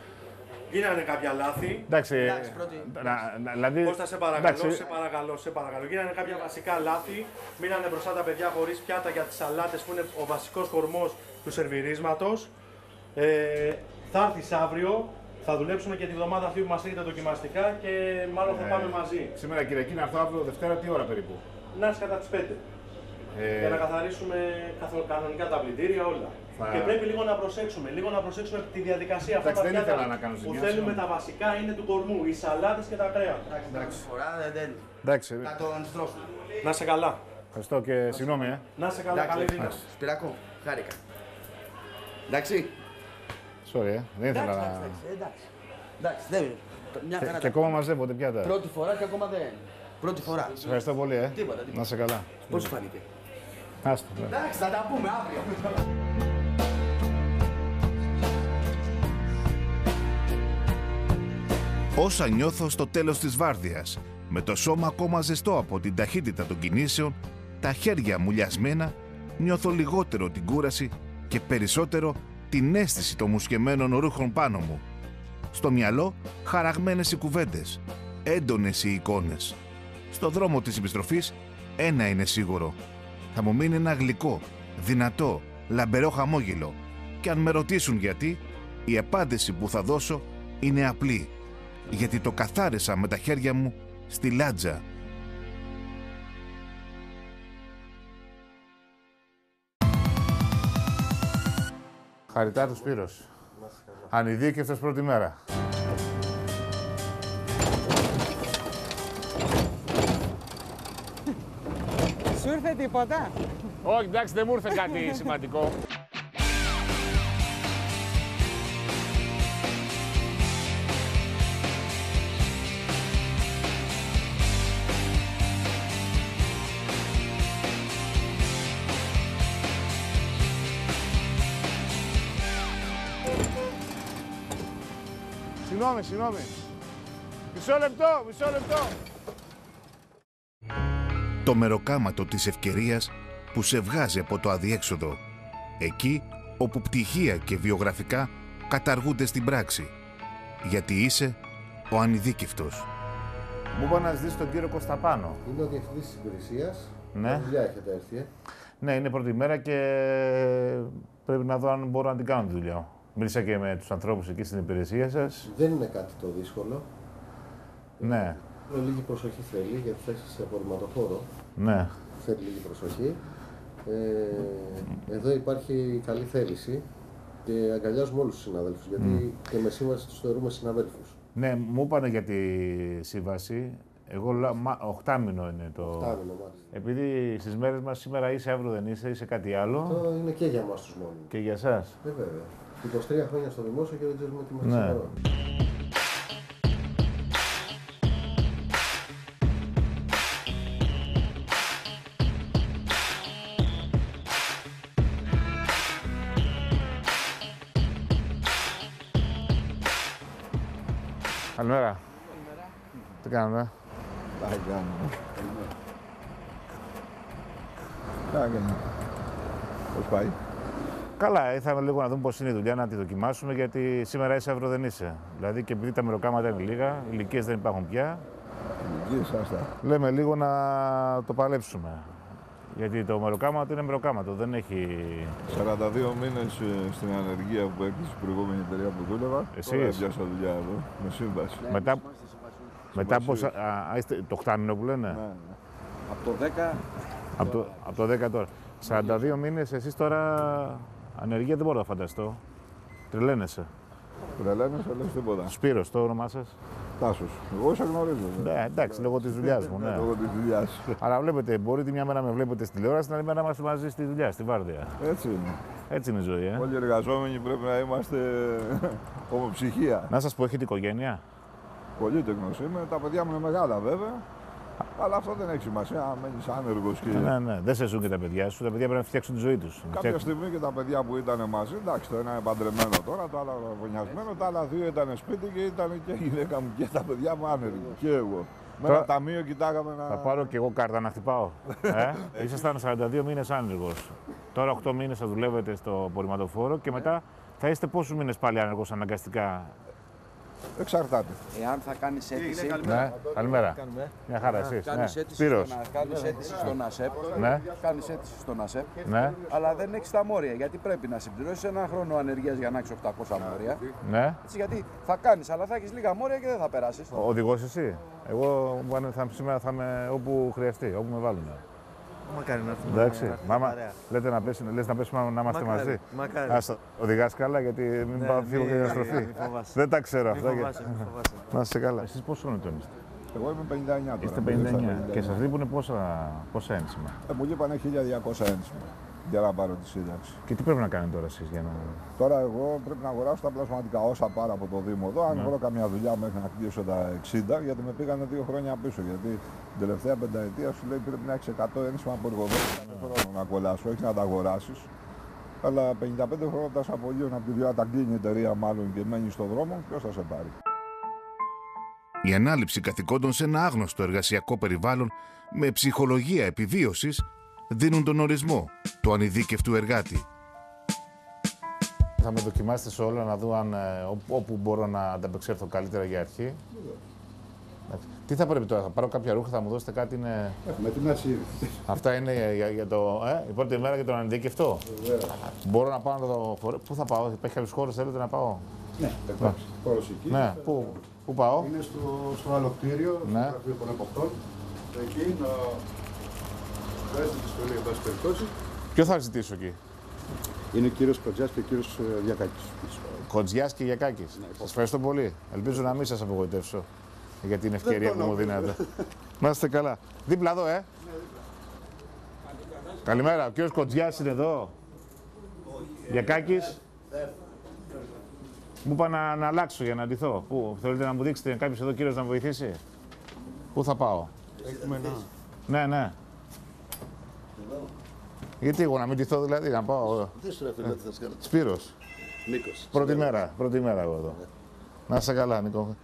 Γίνανε κάποια λάθη. Εντάξει, Εντάξει, πρώτη. να- να- δηλαδή... Κώστα, σε παρακαλώ, εντάξει, σε παρακαλώ, σε παρακαλώ. Γίνανε κάποια βασικά λάθη. Μείνανε μπροστά τα παιδιά χωρίς πιάτα για τις σαλάτες που είναι ο βασικός κορμός του σερβιρίσματος. Ε, θα έρθει αύριο. Θα δουλέψουμε και τη βδομάδα αυτή που μας έχετε δοκιμαστικά και μάλλον θα Ε, πάμε μαζί. Σήμερα Κυριακή να έρθω αύριο Δευτέρα, τι ώρα περίπου; Να είσαι κατά τις 5. Ε, Για να καθαρίσουμε καθο- κανονικά τα πλυντήρια όλα. Θα- Και πρέπει λίγο να προσέξουμε, λίγο να προσέξουμε τη διαδικασία. Αυτά Εντάξει, τα δεν πιάτα ήθελα να κάνω που ζημιά, θέλουμε συγγνώμη. τα βασικά είναι του κορμού, οι σαλάτες και τα κρέα. Εντάξει. Φορά δεν δεν. εντάξει, Θα το αντιστρώσουμε. Να σε καλά. ευχαριστώ και συγγνώμη, ε. Να σε καλά, καλή Εντάξει, δύναμη. Σπυράκο, χάρηκα. Εντάξει. Sorry, ε. δεν ήθελα Εντάξει, να... εντάξει, εντάξει. Εντάξει, δεν. Μια χαρά Και τα- ακόμα μαζεύονται πιάτα. Πρώτη φορά και ακόμα δεν. Πρώτη φορά. Σε ευχαριστώ πολύ, ε. Τίποτα, τίποτα. Να σε καλά. Πώς σου φάνηκε; Άστο. ναι. Εντάξει, θα τα πούμε αύριο. Όσα νιώθω στο τέλος της βάρδιας, με το σώμα ακόμα ζεστό από την ταχύτητα των κινήσεων, τα χέρια μου λιασμένα, νιώθω λιγότερο την κούραση και περισσότερο την αίσθηση των μουσκεμένων ρούχων πάνω μου. Στο μυαλό χαραγμένες οι κουβέντες, έντονες οι εικόνες. Στο δρόμο της επιστροφής ένα είναι σίγουρο. Θα μου μείνει ένα γλυκό, δυνατό, λαμπερό χαμόγελο. Και αν με ρωτήσουν γιατί, η απάντηση που θα δώσω είναι απλή. Γιατί το καθάρισα με τα χέρια μου στη λάτζα. Χαριτά τους Σπύρος. Ανειδίκευτος πρώτη μέρα. Τίποτα. Όχι, εντάξει, δεν μου ήρθε κάτι σημαντικό. Συγγνώμη, συγγνώμη. Μισό λεπτό, μισό λεπτό. Το μεροκάματο της ευκαιρίας που σε βγάζει από το αδιέξοδο. Εκεί όπου πτυχία και βιογραφικά καταργούνται στην πράξη. Γιατί είσαι ο ανειδίκευτος. Μου είπα να ζητήσεις τον κύριο Κωνσταπάνο. Είναι ο διευθυντής της υπηρεσίας. Ναι. Δουλειά έχετε έρθει. Ε. Ναι, είναι πρώτη μέρα και πρέπει να δω αν μπορώ να την κάνω τη δουλειά. Μίλησα και με τους ανθρώπους εκεί στην υπηρεσία σας. Δεν είναι κάτι το δύσκολο. Ναι, Ε, Λίγη προσοχή θέλει γιατί θα είσαι σε απορριμματοχώρο. ναι. Θέλει λίγη προσοχή. Ε, εδώ υπάρχει καλή θέληση και αγκαλιάζουμε όλους τους συναδέλφους. Γιατί και με σύμβαση τους θεωρούμε συναδέλφους. Ναι, μου είπανε για τη σύμβαση. Εγώ λέω, μα, οχτάμινο είναι το... Φτάνουμε μάλιστα. Επειδή στις μέρες μας σήμερα είσαι, αύριο δεν είσαι, είσαι κάτι άλλο Αυτό είναι και για εμάς τους μόνοι. και για εσάς. Ε, βέβαια. 23 χρόνια στο δημόσιο και δεν ξέρουμε τι μας Ναι. Καλημέρα. Τι κάνουμε; Πάει κάνουμε. Τι κάνουμε. Πώς πάει; Καλά, ήθελα λίγο να δούμε πώς είναι η δουλειά, να τη δοκιμάσουμε, γιατί σήμερα είσαι, αύριο δεν είσαι. Δηλαδή και επειδή τα μεροκάματα είναι λίγα, ηλικίες δεν υπάρχουν πια, Ηλικίες, άστα. λέμε λίγο να το παλέψουμε. Γιατί το μεροκάματο είναι μεροκάματο, δεν έχει... 42 μήνες ε, στην ανεργία που έκλεισε η προηγούμενη εταιρεία που δούλευα. Εσείς; Τώρα πιάσα δουλειά εδώ, με σύμβαση. μετά μετά από... Α, α, είστε το χτάμινο που λένε; Ναι, ναι. Από το 10 Από το, από το 10 τώρα. 42 μήνες, εσείς τώρα ανεργία δεν μπορώ να φανταστώ. Τρελαίνεσαι. Τρελαίνεσαι, λες τίποτα. Σπύρος, το όνομά σας; Τάσος. Εγώ σε γνωρίζω. ε. Ναι, εντάξει, λόγω της δουλειάς μου. Ναι. Λόγω της δουλειάς. Αλλά βλέπετε, μπορεί τη μια μέρα να με βλέπετε στη τηλεόραση, την άλλη μέρα να είμαστε μαζί στη δουλειά, στη βάρδια. Έτσι είναι. Έτσι είναι η ζωή, ε. Όλοι οι εργαζόμενοι πρέπει να είμαστε ομοψυχία. Να σας πω, έχετε οικογένεια; Πολύ τεκνός είμαι. Τα παιδιά μου είναι μεγάλα βέβαια. Αλλά αυτό δεν έχει σημασία. Αν μένεις άνεργος και. Ναι, ναι, δεν σε ζουν και τα παιδιά σου. Τα παιδιά πρέπει να φτιάξουν τη ζωή τους. Κάποια στιγμή και τα παιδιά που ήταν μαζί, εντάξει, το ένα είναι παντρεμένο τώρα, το άλλο γονιασμένο, τα άλλα δύο ήταν σπίτι και ήταν και η γυναίκα μου και τα παιδιά μου άνεργοι. Και εγώ. Με Τώρα- ένα ταμείο κοιτάγαμε να. Θα πάρω και εγώ κάρτα να χτυπάω. ε; Ήσασταν 42 μήνες άνεργος. Τώρα 8 μήνες θα δουλεύετε στο απορριμματοφόρο και μετά θα είστε πόσους μήνες πάλι άνεργος αναγκαστικά; Εξαρτάται. Εάν θα κάνεις αίτηση. Ναι, καλημέρα. Μια χαρά, εσεί. Κάνεις Ναι. αίτηση, Σπύρος. στο να- κάνεις αίτηση στον ΑΣΕΠ. Ναι. Κάνεις αίτηση στον ΑΣΕΠ. Ναι, Αλλά δεν έχεις τα μόρια. Γιατί πρέπει να συμπληρώσεις ένα χρόνο ανεργίας για να έχεις 800 μόρια. ναι. Έτσι, γιατί θα κάνεις, αλλά θα έχεις λίγα μόρια και δεν θα περάσεις. Οδηγός εσύ. Εγώ μου πάνε- θα, σήμερα θα είμαι όπου χρειαστεί, όπου με βάλουν. Μακάρι να έρθουμε. Εντάξει, μάμα, λέτε να πέσει, λες να πέσουμε να είμαστε Μακάρι, μαζί. μακάρι. Άστα, οδηγάς καλά γιατί μην πάω φύγω και για στροφή. μην φοβάσαι. Δεν τα ξέρω αυτά. Μην και- φοβάσαι, μην φοβάσαι. Να είστε καλά. Εσείς πόσο χρόνο τον είστε; Εγώ είμαι 59 τώρα. Είστε μπήκα στα 59 και σας λείπουν πόσα, πόσα ένσημα. Ε, μου λείπανε 1200 ένσημα για να πάρω τη σύνταξη. Και τι πρέπει να κάνετε τώρα εσείς για να... Τώρα εγώ πρέπει να αγοράσω τα πλασματικά όσα πάρω από το Δήμο εδώ. Αν Ναι. βρω καμιά δουλειά μέχρι να κλείσω τα 60, γιατί με πήγανε δύο χρόνια πίσω. Γιατί την τελευταία πενταετία σου λέει πρέπει να έχεις 100 ένσημα από εργοδότη κάθε χρόνο να κολλάσω, όχι να τα αγοράσεις. Αλλά 55 χρόνια τα απολύων από τη δουλειά τα κλείνει η εταιρεία μάλλον και μένει στον δρόμο, ποιος θα σε πάρει; Η ανάληψη καθηκόντων σε ένα άγνωστο εργασιακό περιβάλλον με ψυχολογία επιβίωσης δίνουν τον ορισμό του ανειδίκευτου εργάτη. Θα με δοκιμάσετε σε όλα να δω αν, ε, όπου- όπου μπορώ να ανταπεξέλθω καλύτερα για αρχή. Εντάξει. Τι θα πρέπει τώρα, θα πάρω κάποια ρούχα, θα μου δώσετε κάτι, είναι... Με την άση Αυτά είναι για, για, για το, ε, η πρώτη μέρα για τον ανειδίκευτο. Μπορώ να πάω να το φορέσω. Πού θα πάω, υπάρχει άλλους χώρους, θέλετε να πάω; Ναι, εντάξει. Χώρος εκεί. Ναι, πού, πού πάω; Είναι στο, στο άλλο κτίριο, Ναι. στο γραφείο των εποπτών. Εκεί να βγάζετε τη σχολή, εν πάση περιπτώσει. Ποιο θα ζητήσω εκεί; Είναι ο κύριος Κοντζιάς και ο κύριος ε, Διακάκης. Κοντζιάς και Γιακάκης. Σας ευχαριστώ πολύ. Ελπίζω να μην σας απογοητεύσω για την ευκαιρία που μου δίνετε. Να είστε καλά. Δίπλα εδώ, ε. Καλημέρα. Ο κύριος Κοντζιάς είναι εδώ. Γιακάκης. Μου είπα να, να αλλάξω για να αντιθώ. Πού, θέλετε να μου δείξετε κάποιος εδώ κύριος να με βοηθήσει; Πού θα πάω; Ναι, ναι. Γιατί εγώ να μην ντυθώ δηλαδή, να πάω. Δεν σου έφερε τι θα σου κάνω. Σπύρος. Νίκος. Πρώτη μέρα, πρώτη μέρα εγώ εδώ. Να είσαι καλά, Νικό.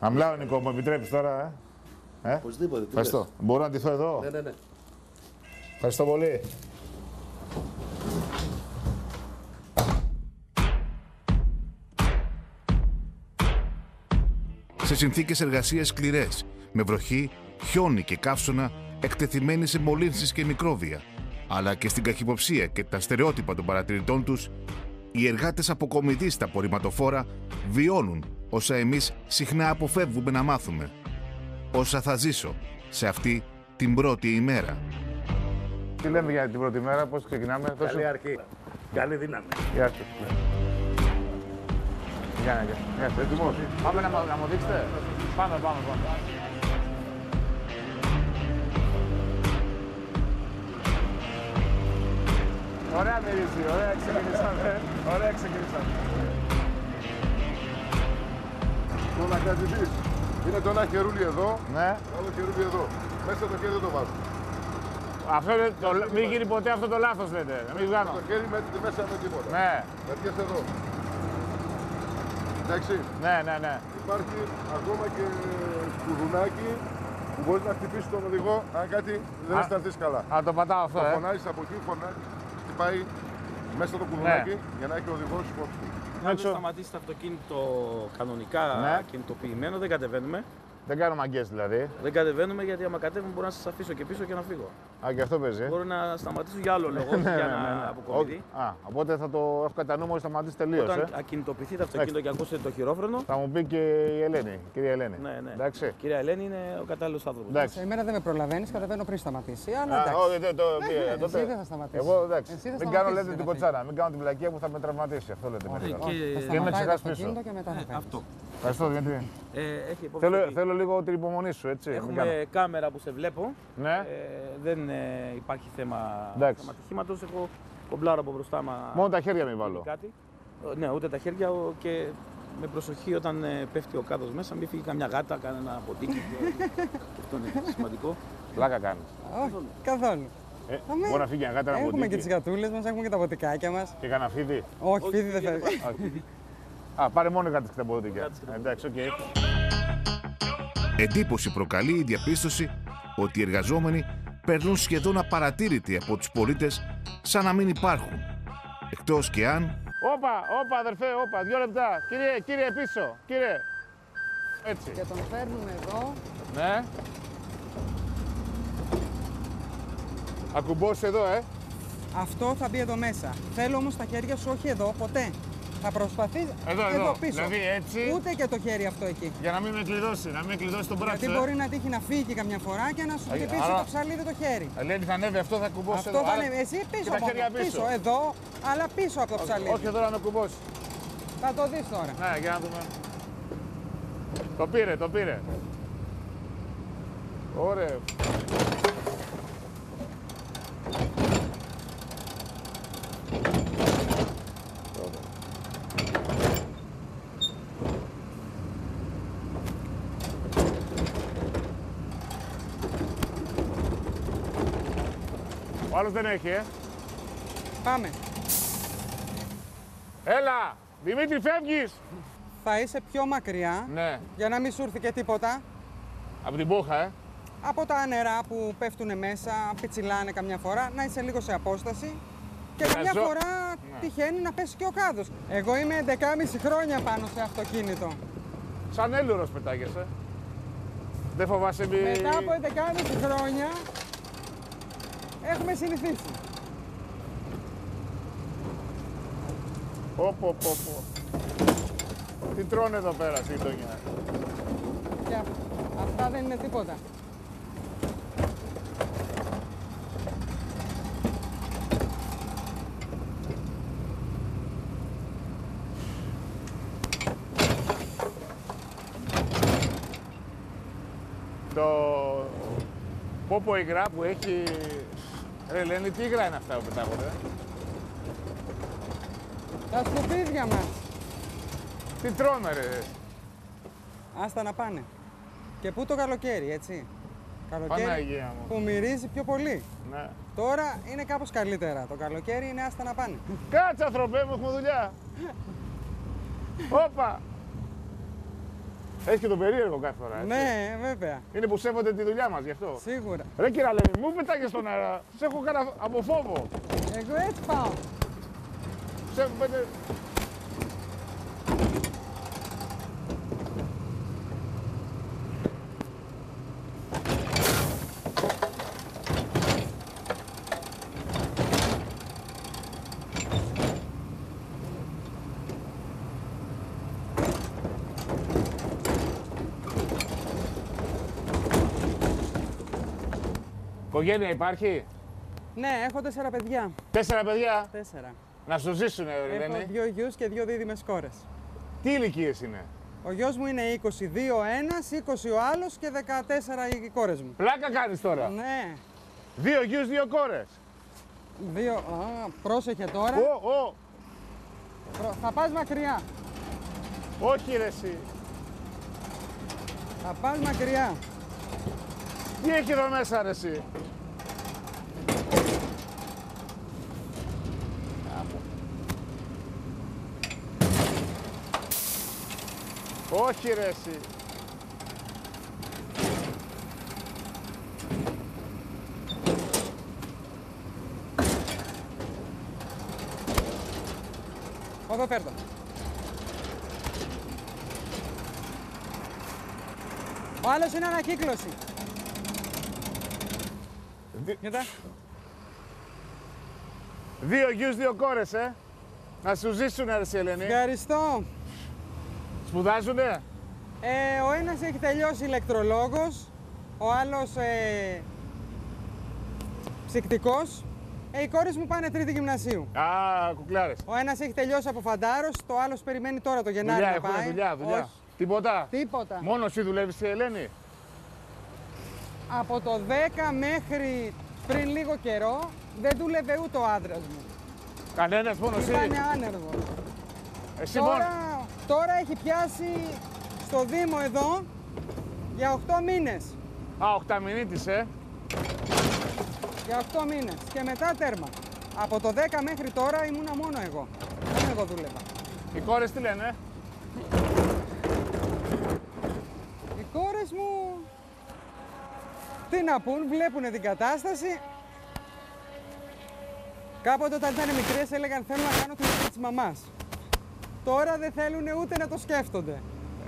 Να μιλάω, Νικό, μου επιτρέπεις τώρα, ε; ε; Οπωσδήποτε. τι Ευχαριστώ. λες. Μπορώ να ντυθώ εδώ; Ναι, ναι, ναι. Ευχαριστώ πολύ. Σε συνθήκες εργασίας σκληρές, με βροχή, χιόνι και καύσωνα, εκτεθειμένοι σε μολύνσεις και μικρόβια, αλλά και στην καχυποψία και τα στερεότυπα των παρατηρητών τους, οι εργάτες αποκομιδής στα απορριμματοφόρα βιώνουν όσα εμείς συχνά αποφεύγουμε να μάθουμε. Όσα θα ζήσω σε αυτή την πρώτη ημέρα. Τι λέμε για την πρώτη μέρα, πώς ξεκινάμε. Τόσο... Καλή αρχή. Καλή δύναμη. Γεια σου. Γεια, γεια. Γεια σου. Έτοιμος; Πάμε να, μα- να μου δείξετε; Πάμε, πάμε, πάμε. Ωραία μυρίζει, ωραία ξεκινήσαμε. Ωραία ξεκινήσαμε. Το να κατζητής. Είναι το ένα χερούλι εδώ, Ναι. το άλλο χερούλι εδώ. Μέσα το χέρι δεν το βάζω. Αυτό είναι το, μην γίνει ποτέ αυτό το λάθος λέτε. Να μην Το βγάλω. χέρι με μέσα με τίποτα. Ναι, Μεριές εδώ. Εντάξει. ναι, ναι, ναι. Υπάρχει ακόμα και σκουδουνάκι που μπορείς να χτυπήσεις τον οδηγό αν κάτι δεν Α. αισθανθείς καλά. Α, το πατάω αυτό, Το ε. φωνάζεις από εκεί, φωνάζεις, χτυπάει μέσα το κουδουνάκι Ναι. για να έχει ο οδηγός υπόψη. του. Αν Έξω. δεν σταματήσει το αυτοκίνητο κανονικά Ναι. κινητοποιημένο, δεν κατεβαίνουμε. Δεν κάνω μαγκέ δηλαδή. Δεν κατεβαίνουμε γιατί άμα κατέβουμε μπορώ να σας αφήσω και πίσω και να φύγω. Α, και αυτό παίζει. ε. Μπορώ να σταματήσω για άλλο λόγο, Ναι, για ναι, να ναι, ναι. αποκομιδεί. Οκ. Α, οπότε θα το έχω κατά νου μόλις σταματήσει τελείως. Όταν Ε. ακινητοποιηθεί το αυτοκίνητο και ακούσετε το χειρόφρενο. Θα μου πει και η Ελένη, η κυρία Ελένη. Ναι, ναι. Εντάξει. Κυρία Ελένη είναι ο κατάλληλος άνθρωπος. Εντάξει. Εμένα δεν με προλαβαίνεις, κατεβαίνω πριν σταματήσει. Αλλά Α, εντάξει. όχι, δεν το Ναι, πήγα, ναι, τότε. εσύ δεν θα σταματήσεις. Εγώ εντάξει. Εσύ θα Μην κάνω σταματήσεις λέτε για την να κοτσάρα, μην κάνω την πλακία που θα με τραυματίσει. Αυτό λέτε. Όχι, μετά. και- Θα Και με σταματάει το ξεχάσεις πίσω. αυτοκίνητο και μετά θα Ε, φεύγεις. αυτό. Ευχαριστώ, γιατί. Ε, έχει υπόψη Θέλω, ότι θέλω λίγο την υπομονή σου, έτσι. μην κάνω. Έχουμε κάμερα που σε βλέπω. Ναι. Ε, δεν ε, υπάρχει θέμα, Εντάξει. θέμα ατυχήματος. Έχω κομπλάρο από μπροστά. Μα... Μόνο τα χέρια μην βάλω. Κάτι. Ε, Ναι, ούτε τα χέρια ο- και με προσοχή όταν ε, πέφτει ο κάδος μέσα, μην φύγει καμιά γάτα, κανένα ποτίκι. και- και αυτό είναι σημαντικό. Πλάκα κάνεις. Όχι, καθόλου. Ε, Αμέ. μπορεί να φύγει ένα γάτα ένα Έχουμε και ποτίκι. τις γατούλες μας, έχουμε και τα ποτικάκια μας. Και κανένα φίδι. Όχι, φίδι δεν φεύγει. Όχι. Α, πάρε μόνο κάτι και τα ποτίκια. Εντάξει, οκ. Εντύπωση προκαλεί η διαπίστωση ότι οι εργαζόμενοι περνούν σχεδόν απαρατήρητοι από τους πολίτες σαν να μην υπάρχουν. Εκτός και αν Όπα, όπα, αδερφέ, όπα, δύο λεπτά. Κύριε, κύριε, πίσω. Κύριε. Έτσι. Και τον φέρνουμε εδώ. Ναι. Ακουμπώ εις εδώ, ε. Αυτό θα μπει εδώ μέσα. Θέλω όμως τα χέρια σου όχι εδώ, ποτέ. Θα προσπαθείς Εδώ, εδώ. πίσω. Δηλαδή έτσι. Ούτε και το χέρι αυτό εκεί. Για να μην με κλειδώσει, να μην με κλειδώσει τον μπράτσο. Γιατί ε. μπορεί να τύχει να φύγει καμιά φορά και να σου Α, χτυπήσει άρα- το ψαλίδι το χέρι. Ελένη θα ανέβει αυτό, θα κουμπώσει Αυτό εδώ. θα Άρα- ανέβει. Εσύ και πίσω, τα μόνο. χέρια πίσω. εδώ, αλλά πίσω από το ψαλίδι. Όχι εδώ να με κουμπώσει. Θα το δεις τώρα. Ναι, για να δούμε. Το πήρε, το πήρε. Ωραία. Ο άλλος δεν έχει, ε. Πάμε. Έλα! Δημήτρη, φεύγεις! Θα είσαι πιο μακριά Ναι, για να μην σου έρθει και τίποτα. από την πόχα, ε. Από τα νερά που πέφτουν μέσα, πιτσιλάνε καμιά φορά, να είσαι λίγο σε απόσταση. Και Να καμιά ζω- φορά Ναι. τυχαίνει να πέσει και ο κάδος. Εγώ είμαι 11,5 χρόνια πάνω σε αυτοκίνητο. Σαν έλουρος πετάγεσαι. Δεν φοβάσαι μη... Μετά από 11,5 χρόνια έχουμε συνηθίσει. Πω, πω, πω, πω. Τι τρώνε εδώ πέρα στη γειτονιά. Και αυ- αυτά δεν είναι τίποτα. Το πόπο υγρά που έχει... Ρε λένε τι υγρά είναι αυτά που πετάγονται. Τα σκουπίδια μας. Τι τρώνε ρε. Άστα να πάνε. Και πού το καλοκαίρι, έτσι. Καλοκαίρι Παναγία μου. που μυρίζει πιο πολύ. Ναι. Τώρα είναι κάπως καλύτερα. Το καλοκαίρι είναι άστα να πάνε. Κάτσε ανθρωπέ μου, έχουμε δουλειά. Όπα. Έχει και τον περίεργο κάθε φορά, έτσι. Ναι, βέβαια. Είναι που σέβονται τη δουλειά μας γι' αυτό. Σίγουρα. Ρε κύριε Αλένη, μου πετάγες στον αέρα. Σε έχω κάνει από φόβο. Εγώ έτσι πάω. Σε πέντε... Οικογένεια υπάρχει; Ναι, έχω τέσσερα παιδιά. Τέσσερα παιδιά; Τέσσερα. Να σου ζήσουν, ρε Έχω λένε. δύο γιους και δύο δίδυμες κόρες. Τι ηλικίες είναι; Ο γιος μου είναι 22 ο ένας, 20 ο άλλος και 14 οι κόρες μου. Πλάκα κάνεις τώρα. Ναι. Δύο γιους, δύο κόρες. Δύο. Α, πρόσεχε τώρα. Ω, ω. Προ- Θα πας μακριά. Όχι ρε εσύ. Θα πας μακριά. Τι έχει εδώ μέσα ρε εσύ. Όχι ρε εσύ. Εδώ φέρ' το. Ο άλλος είναι ανακύκλωση. Κοίτα. Δύο γιους, δύο κόρες, ε. Να σου ζήσουνε, ρε, εσύ, Ελένη. Ευχαριστώ. Σπουδάζουνε; Ε, ο ένας έχει τελειώσει ηλεκτρολόγος, ο άλλος ε, ψυκτικός. Ε, οι κόρες μου πάνε τρίτη γυμνασίου. Α, κουκλάρες. Ο ένας έχει τελειώσει από φαντάρος, το άλλος περιμένει τώρα το Γενάρη Δουλειά να έχουνε, πάει. δουλειά, δουλειά. Όχι, Τίποτα. τίποτα. Μόνος εσύ δουλεύεις, η Ελένη. Από το 10 μέχρι πριν λίγο καιρό δεν δούλευε ούτε ο άντρας μου. Κανένας, μόνο εσύ. Ήταν άνεργος. Εσύ μόνος. Τώρα, τώρα έχει πιάσει στο Δήμο εδώ για 8 μήνες. Α, οχταμινίτης, ε. Για 8 μήνες. Και μετά τέρμα. Από το 10 μέχρι τώρα ήμουνα μόνο εγώ. Μόνο εγώ δούλευα. Οι κόρες τι λένε, Οι κόρες μου τι να πούν, βλέπουν την κατάσταση. Κάποτε όταν ήταν μικρές έλεγαν θέλω να κάνω τη δουλειά της μαμάς. Τώρα δεν θέλουν ούτε να το σκέφτονται.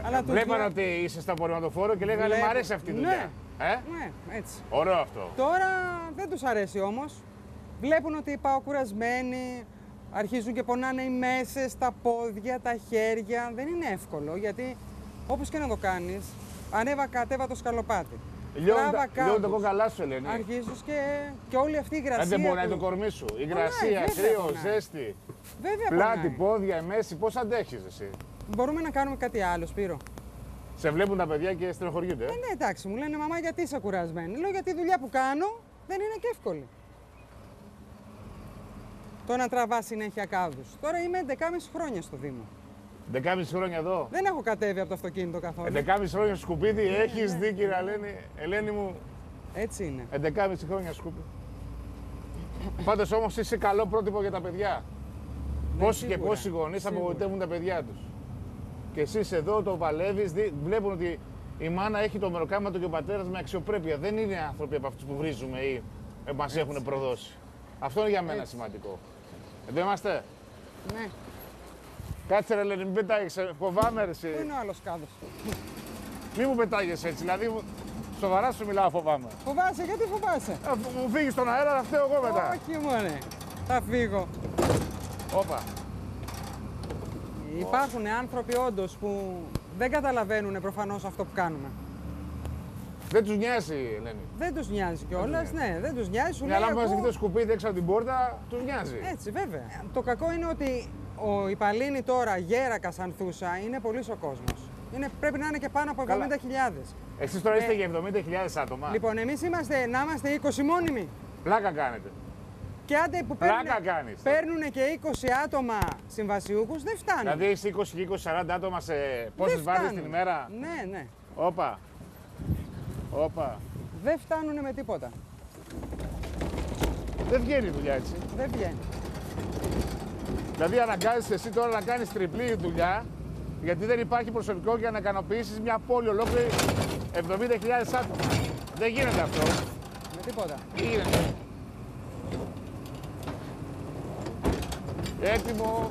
Αλλά τους Βλέπανε λέω- ότι είσαι στο απορριμματοφόρο και λέγανε Μ' Βλέπω. αρέσει αυτή η δουλειά. Ναι. Ε; Ναι, έτσι. Ωραίο αυτό. Τώρα δεν τους αρέσει όμως. Βλέπουν ότι πάω κουρασμένοι, αρχίζουν και πονάνε οι μέσες, τα πόδια, τα χέρια. Δεν είναι εύκολο γιατί όπως και να το κάνεις, ανέβα κατέβα το σκαλοπάτι. Λιώνουν Τράβα τα- λιώνουν τα κάμπους. κόκαλά σου, Ελένη. Αρχίζεις και, και όλη αυτή η Αν υγρασία. δεν πονάει που- το κορμί σου. Η Πονάει, υγρασία, βέβαια κρύο, πονάει. ζέστη. Βέβαια Πλάτη, πονάει. πόδια, η μέση, πώς αντέχεις εσύ; Μπορούμε να κάνουμε κάτι άλλο, Σπύρο. Σε βλέπουν τα παιδιά και στενοχωριούνται. Ε, ναι, εντάξει, μου λένε μαμά γιατί είσαι κουρασμένη; Λέω γιατί η δουλειά που κάνω δεν είναι και εύκολη. Το να τραβάς συνέχεια κάδους. Τώρα είμαι 11,5 χρόνια στο Δήμο. 11,5 χρόνια εδώ. Δεν έχω κατέβει από το αυτοκίνητο καθόλου. 11,5 χρόνια στο σκουπίδι, έχεις δει κύριε Ελένη. Ελένη μου, Έτσι είναι. 11,5 χρόνια σκουπίδι. Πάντως όμως είσαι καλό πρότυπο για τα παιδιά. Πόσοι και σίγουρα, πόσοι γονείς σίγουρα. απογοητεύουν τα παιδιά τους. Και εσύ εδώ το παλεύει, βλέπουν ότι η μάνα έχει το μεροκάματο και ο πατέρας με αξιοπρέπεια. Δεν είναι άνθρωποι από αυτούς που βρίζουμε ή μας έχουν προδώσει. Αυτό είναι για μένα σημαντικό. Εδώ είμαστε; Ναι. Κάτσε ρε Ελένη, μην πετάγεσαι. Φοβάμαι ρε εσύ. Πού είναι ο άλλος κάδο. Μη μου πετάγεσαι έτσι, δηλαδή μου- σοβαρά σου μιλάω φοβάμαι. Φοβάσαι, γιατί φοβάσαι; Ε, μου φύγεις στον αέρα, θα φταίω εγώ μετά. Όχι μόνε. Θα φύγω. Όπα. Υπάρχουν άνθρωποι όντως που δεν καταλαβαίνουν προφανώς αυτό που κάνουμε. Δεν τους νοιάζει, Ελένη. Δεν τους νοιάζει κιόλας. Ναι, δεν τους νοιάζει. Σου Μια λέει, λάμπα εγώ- να το σκουπίδι έξω από την πόρτα, τους νοιάζει. Έτσι, βέβαια. Το κακό είναι ότι ο Ιπαλίνη τώρα, γέρακα Ανθούσα, είναι πολύς ο κόσμος. Είναι, πρέπει να είναι και πάνω από 70.000. Εσείς τώρα είστε Ε, για 70.000 άτομα. Λοιπόν, εμείς είμαστε να είμαστε 20 μόνιμοι. Πλάκα κάνετε. Και άντε που Πλάκα παίρνουν, κάνεις. παίρνουν και 20 άτομα συμβασιούχους, δεν φτάνει. Δηλαδή είσαι 20 και 20, 40 άτομα σε πόσες Δεν βάρδιε φτάνουν. την ημέρα; Ναι, ναι. Όπα. Όπα. Δεν φτάνουν με τίποτα. Δεν βγαίνει η δουλειά έτσι. Δεν βγαίνει. Δηλαδή αναγκάζεσαι εσύ τώρα να κάνεις τριπλή δουλειά γιατί δεν υπάρχει προσωπικό για να ικανοποιήσεις μια πόλη ολόκληρη 70.000 άτομα. Δεν γίνεται αυτό. Με τίποτα. Τι γίνεται. Έτοιμο.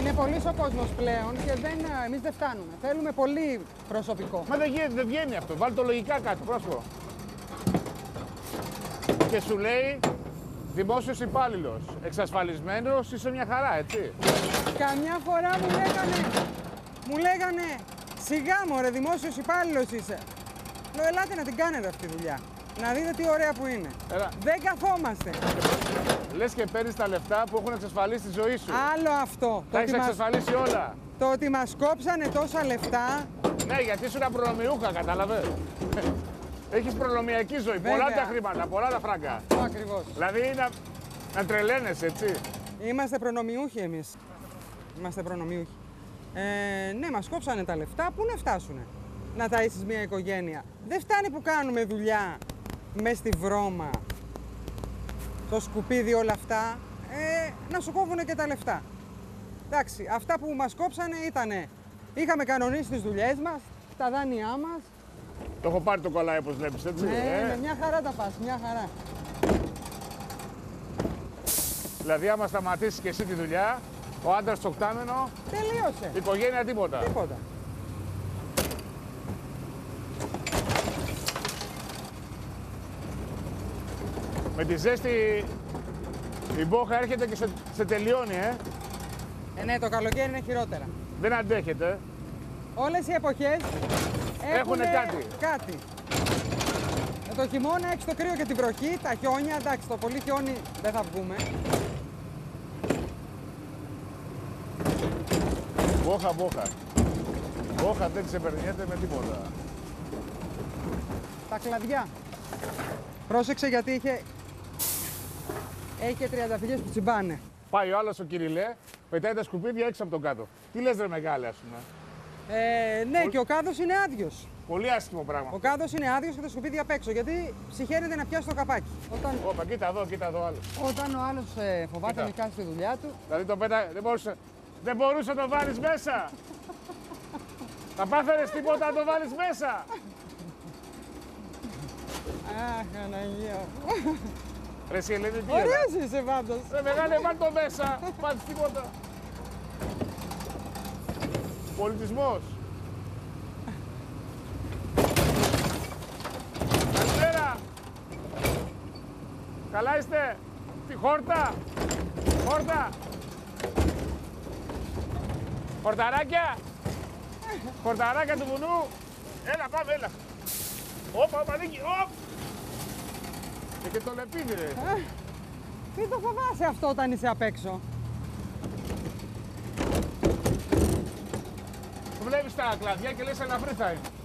Είναι πολύς ο κόσμος πλέον και δεν, εμείς δεν φτάνουμε. Θέλουμε πολύ προσωπικό. Μα δεν γίνεται, δεν βγαίνει αυτό. Βάλει το λογικά κάτω, πρόσωπο. Και σου λέει δημόσιος υπάλληλος. Εξασφαλισμένος είσαι μια χαρά, έτσι. Καμιά φορά μου λέγανε, μου λέγανε σιγά μωρέ δημόσιος υπάλληλος είσαι. Λέω ελάτε να την κάνετε αυτή τη δουλειά. Να δείτε τι ωραία που είναι. Έλα. Δεν καθόμαστε. Λες και παίρνεις τα λεφτά που έχουν εξασφαλίσει τη ζωή σου. Άλλο αυτό. Τα έχεις μας- εξασφαλίσει όλα. το ότι μας κόψανε τόσα λεφτά, Ναι, γιατί ήσουν προνομιούχα, κατάλαβες. Έχεις προνομιακή ζωή. Βέβαια. Πολλά τα χρήματα, πολλά τα φράγκα. ακριβώς. Δηλαδή να, να τρελαίνεσαι, έτσι. Είμαστε προνομιούχοι εμείς. Είμαστε προνομιούχοι. Ε, ναι, μας κόψανε τα λεφτά. Πού να φτάσουνε; Να ταΐσεις μια οικογένεια. Δεν φτάνει που κάνουμε δουλειά μες στη βρώμα, το σκουπίδι όλα αυτά, ε, να σου κόβουνε και τα λεφτά. Εντάξει, αυτά που μας κόψανε ήτανε, είχαμε κανονίσει τις δουλειές μας, τα δάνειά μας. Το έχω πάρει το κολλάι όπως βλέπεις, έτσι. Ναι, ε; ναι, μια χαρά τα πας, μια χαρά. Δηλαδή άμα σταματήσεις και εσύ τη δουλειά, ο άντρας το οκτάμενο... Τελείωσε. Η οικογένεια τίποτα. Τίποτα. Με τη ζέστη η μπόχα έρχεται και σε, σε τελειώνει, ε. ε. Ναι, το καλοκαίρι είναι χειρότερα. Δεν αντέχεται. Όλες οι εποχές Έχουνε κάτι. κάτι. Με το χειμώνα έχεις το κρύο και την βροχή, τα χιόνια, εντάξει, το πολύ χιόνι δεν θα βγούμε. Μπόχα, μπόχα. Μπόχα δεν ξεπερνιέται με τίποτα. Τα κλαδιά. Πρόσεξε γιατί είχε... Έχει και τριανταφυλιές που τσιμπάνε. Πάει ο άλλος ο Κυριλέ, πετάει τα σκουπίδια έξω από τον κάτω. Τι λες ρε μεγάλε, ας πούμε. Ε, ναι, και ο κάδος είναι άδειος. Πολύ άσχημο πράγμα. Ο κάδος είναι άδειος και τα σκουπίδια απ' έξω, γιατί ψυχαίνεται να πιάσει το καπάκι. Όταν, Όπα, κοίτα εδώ, κοίτα εδώ άλλο. όταν ο άλλος ε, φοβάται Κοίτα. να κάνει τη δουλειά του, Δηλαδή το πέτα... δεν μπορούσε, δεν μπορούσε να το βάλεις μέσα. Θα πάθαινες τίποτα να το βάλεις μέσα. Αχ, Αναγία. Ρε εσύ Ελένη, τι έλα. Ωραίος είσαι πάντως. Ρε μεγάλε, βάλ το μέσα. Βάλεις τίποτα. Πολιτισμός. Καλησπέρα. Καλά είστε. Τι χόρτα. Χόρτα. Χορταράκια. Χορταράκια του βουνού. Έλα πάμε, έλα. Όπα, όπα, Νίκη, όπ. Και, και το λεπίδι, ρε. Τι το φοβάσαι αυτό όταν είσαι απ' έξω; Βλέπεις τα κλαδιά και λες ελαφρύ θα είναι.